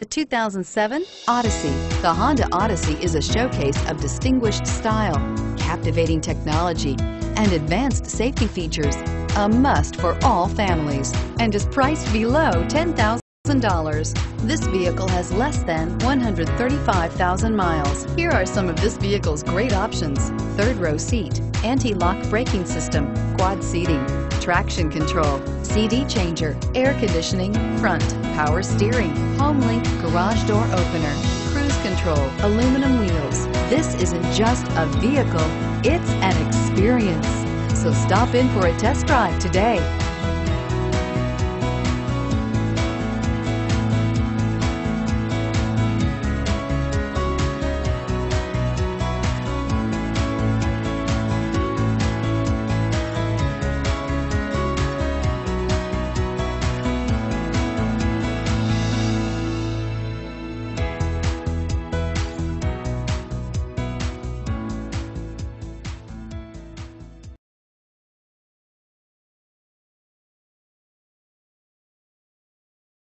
2007 Odyssey. The Honda Odyssey is a showcase of distinguished style, captivating technology, and advanced safety features. A must for all families and is priced below $10,000. This vehicle has less than 135,000 miles. Here are some of this vehicle's great options. Third row seat, anti-lock braking system, quad seating, traction control, CD changer, air conditioning, front, power steering, HomeLink garage door opener, cruise control, aluminum wheels. This isn't just a vehicle, it's an experience. So stop in for a test drive today.